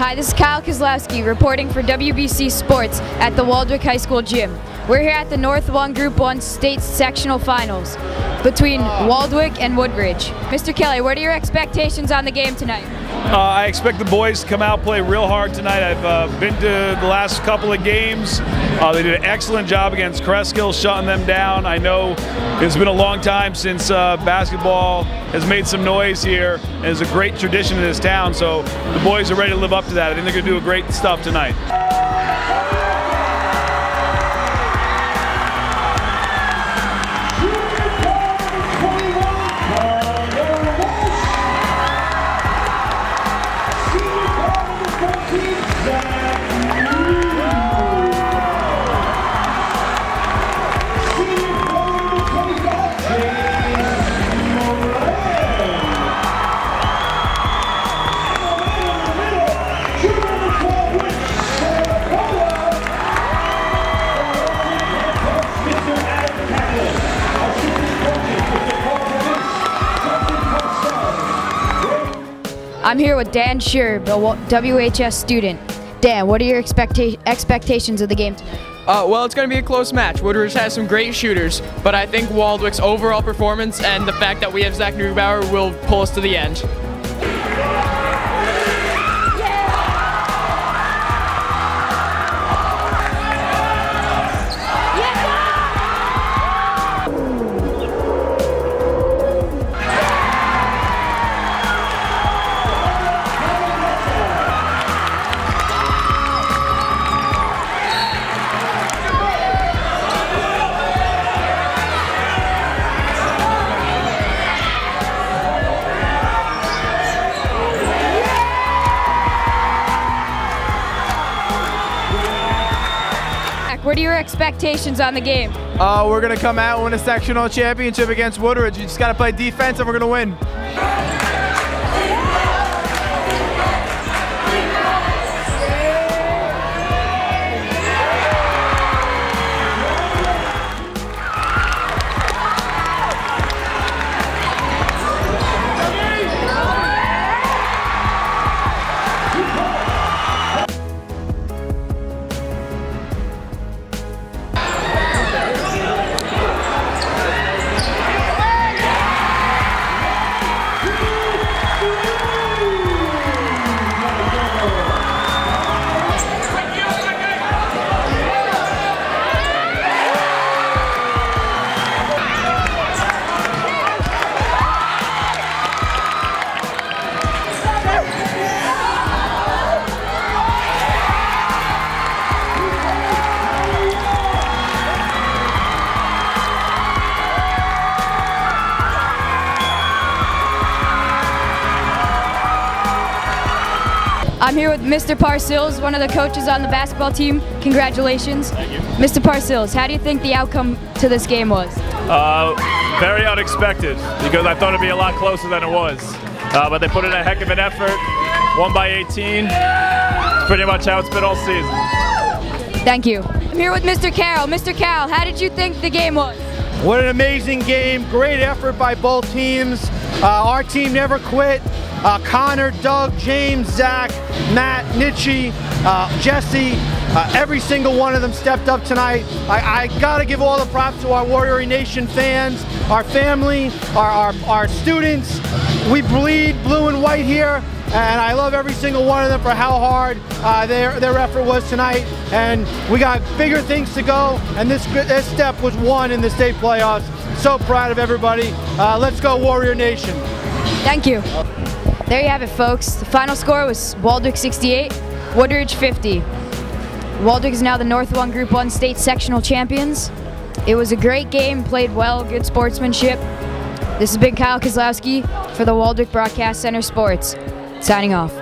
Hi, this is Kyle Kozlowski reporting for WBC Sports at the Waldwick High School gym. We're here at the North 1 Group 1 state sectional finals between ah. Waldwick and Wood-Ridge. Mr. Kelly, what are your expectations on the game tonight? Uh, I expect the boys to come out play real hard tonight. I've uh, been to the last couple of games. Uh, they did an excellent job against Cresskill, shutting them down. I know it's been a long time since uh, basketball has made some noise here. And it's a great tradition in this town, so the boys are ready to live up to that. I think they're going to do a great stuff tonight. I'm here with Dan Sherb, a WHS student. Dan, what are your expecta expectations of the game tonight? Uh, well, it's going to be a close match. Woodridge has some great shooters, but I think Waldwick's overall performance and the fact that we have Zach Neubauer will pull us to the end. What are your expectations on the game? Uh, we're going to come out and win a sectional championship against Woodridge. You just got to play defense and we're going to win. I'm here with Mr. Parsills, one of the coaches on the basketball team. Congratulations. Thank you. Mr. Parsills, how do you think the outcome to this game was? Uh, very unexpected because I thought it'd be a lot closer than it was. Uh, but they put in a heck of an effort. One by 18. It's pretty much how it's been all season. Thank you. I'm here with Mr. Carroll. Mr. Carroll, how did you think the game was? What an amazing game. Great effort by both teams. Uh, our team never quit. Uh, Connor, Doug, James, Zach, Matt, Nitchie, uh, Jesse, uh, every single one of them stepped up tonight. I, I got to give all the props to our Warrior Nation fans, our family, our, our, our students. We bleed blue and white here, and I love every single one of them for how hard uh, their, their effort was tonight. And we got bigger things to go, and this, this step was one in the state playoffs. So proud of everybody. Uh, let's go Warrior Nation. Thank you. There you have it, folks. The final score was Waldwick 68, Woodridge 50. Waldwick is now the North 1 Group 1 state sectional champions. It was a great game, played well, good sportsmanship. This has been Kyle Kozlowski for the Waldwick Broadcast Center Sports, signing off.